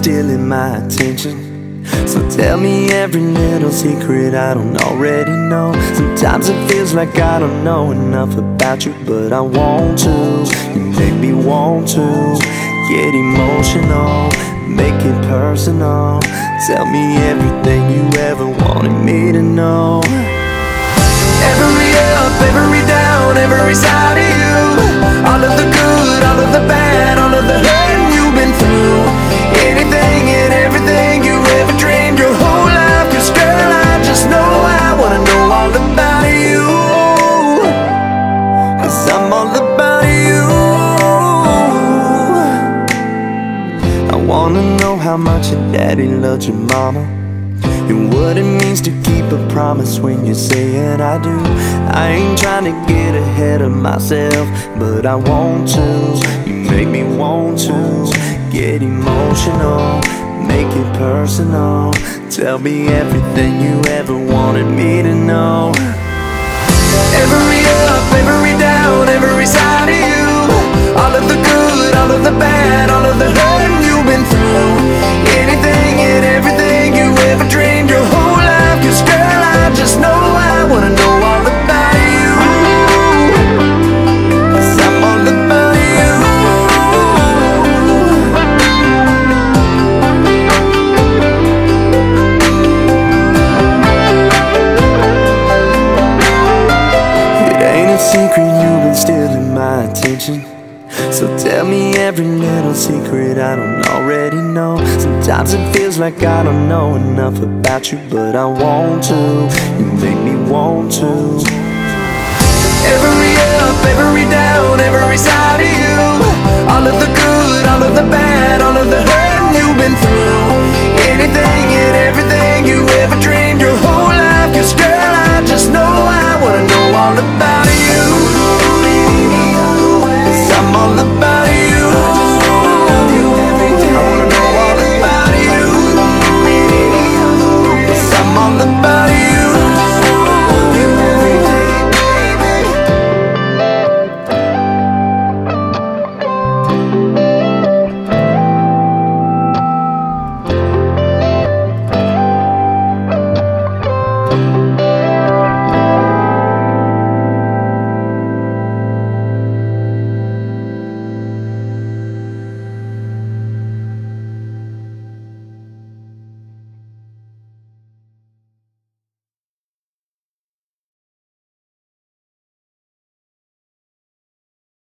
stealing my attention. So tell me every little secret I don't already know. Sometimes it feels like I don't know enough about you But I want to, you make me want to Get emotional, make it personal. Tell me everything you ever wanted me to know. Every up, every down, every side wanna know how much your daddy loved your mama and what it means to keep a promise when you say it I do. I ain't trying to get ahead of myself But I want to. You make me want to Get emotional Make it personal. Tell me everything you ever wanted me to know secret you've been stealing my attention. So tell me every little secret I don't already know. Sometimes it feels like I don't know enough about you But I want to, you make me want to. Every up, every down, every side of you. All of the good, all of the bad, all of the hurt you've been through. Anything and everything you ever dreamed your whole life. Cause girl, I just know I wanna know all about